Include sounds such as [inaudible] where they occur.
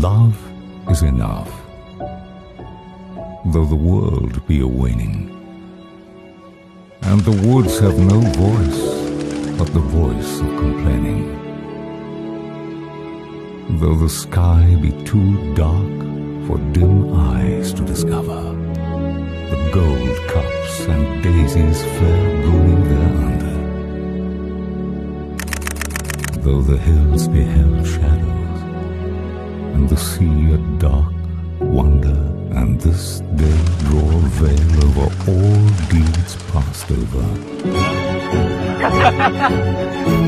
love is enough. Though the world be a waning, and the woods have no voice but the voice of complaining. Though the sky be too dark for dim eyes to discover, the gold cups and daisies fair blooming thereunder. Though the hills be held the sea a dark wonder, and this day draw a veil over all deeds passed over. [laughs]